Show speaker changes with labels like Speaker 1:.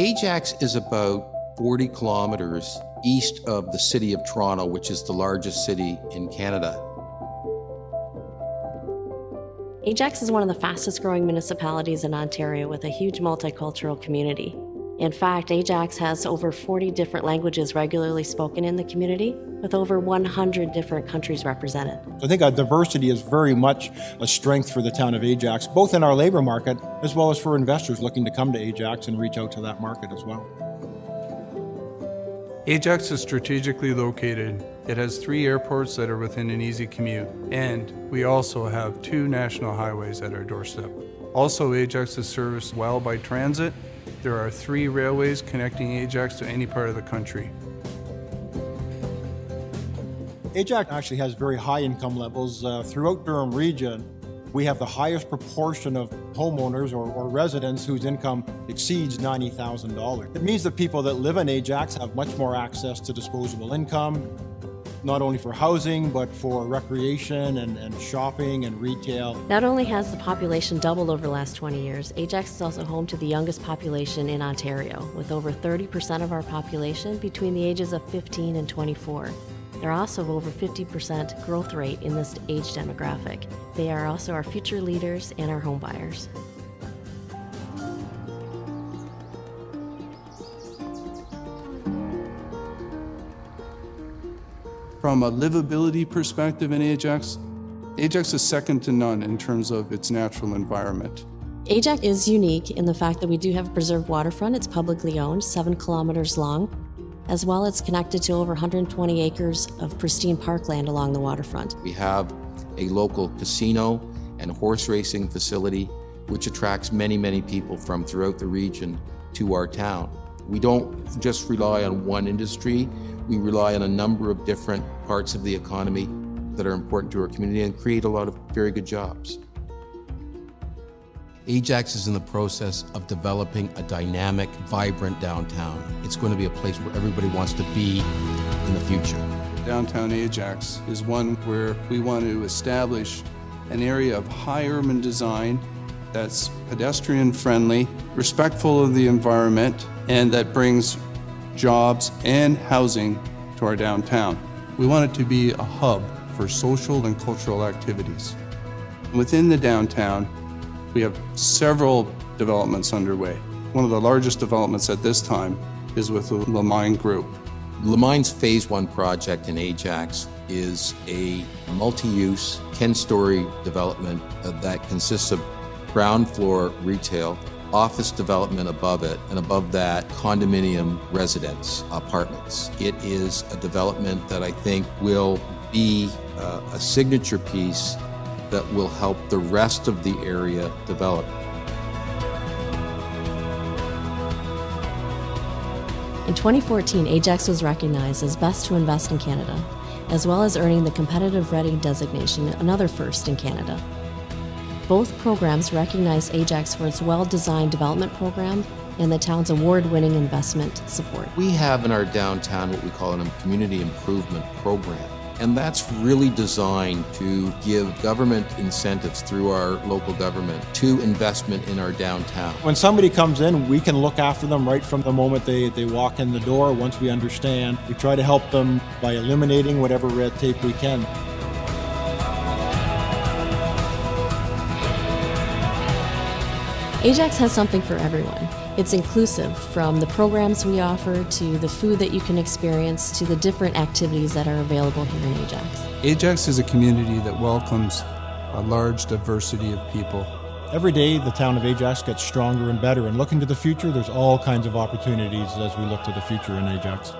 Speaker 1: Ajax is about 40 kilometers east of the city of Toronto, which is the largest city in Canada.
Speaker 2: Ajax is one of the fastest growing municipalities in Ontario with a huge multicultural community. In fact, Ajax has over 40 different languages regularly spoken in the community, with over 100 different countries represented.
Speaker 3: I think our diversity is very much a strength for the town of Ajax, both in our labor market as well as for investors looking to come to Ajax and reach out to that market as well.
Speaker 4: Ajax is strategically located. It has three airports that are within an easy commute, and we also have two national highways at our doorstep. Also, Ajax is serviced well by transit. There are three railways connecting Ajax to any part of the country.
Speaker 3: Ajax actually has very high income levels. Uh, throughout Durham region, we have the highest proportion of homeowners or, or residents whose income exceeds $90,000. It means that people that live in Ajax have much more access to disposable income, not only for housing, but for recreation and, and shopping and retail.
Speaker 2: Not only has the population doubled over the last 20 years, Ajax is also home to the youngest population in Ontario, with over 30% of our population between the ages of 15 and 24. They're also over 50% growth rate in this age demographic. They are also our future leaders and our homebuyers.
Speaker 4: From a livability perspective in Ajax, Ajax is second to none in terms of its natural environment.
Speaker 2: Ajax is unique in the fact that we do have a preserved waterfront. It's publicly owned, seven kilometers long. As well, it's connected to over 120 acres of pristine parkland along the waterfront.
Speaker 1: We have a local casino and horse racing facility, which attracts many, many people from throughout the region to our town. We don't just rely on one industry, we rely on a number of different parts of the economy that are important to our community and create a lot of very good jobs. Ajax is in the process of developing a dynamic, vibrant downtown. It's going to be a place where everybody wants to be in the future.
Speaker 4: Downtown Ajax is one where we want to establish an area of high urban design that's pedestrian friendly, respectful of the environment, and that brings jobs and housing to our downtown. We want it to be a hub for social and cultural activities. Within the downtown, we have several developments underway. One of the largest developments at this time is with the Lemine Group.
Speaker 1: Lemine's Phase 1 project in Ajax is a multi-use 10-story development that consists of ground floor retail, office development above it, and above that, condominium residence apartments. It is a development that I think will be uh, a signature piece that will help the rest of the area develop.
Speaker 2: In 2014, Ajax was recognized as Best to Invest in Canada, as well as earning the Competitive Ready designation, another first in Canada. Both programs recognize Ajax for its well designed development program and the town's award winning investment support.
Speaker 1: We have in our downtown what we call a community improvement program. And that's really designed to give government incentives through our local government to investment in our downtown.
Speaker 3: When somebody comes in, we can look after them right from the moment they, they walk in the door. Once we understand, we try to help them by eliminating whatever red tape we can.
Speaker 2: Ajax has something for everyone. It's inclusive from the programs we offer to the food that you can experience to the different activities that are available here in Ajax.
Speaker 4: Ajax is a community that welcomes a large diversity of people.
Speaker 3: Every day, the town of Ajax gets stronger and better, and looking to the future, there's all kinds of opportunities as we look to the future in Ajax.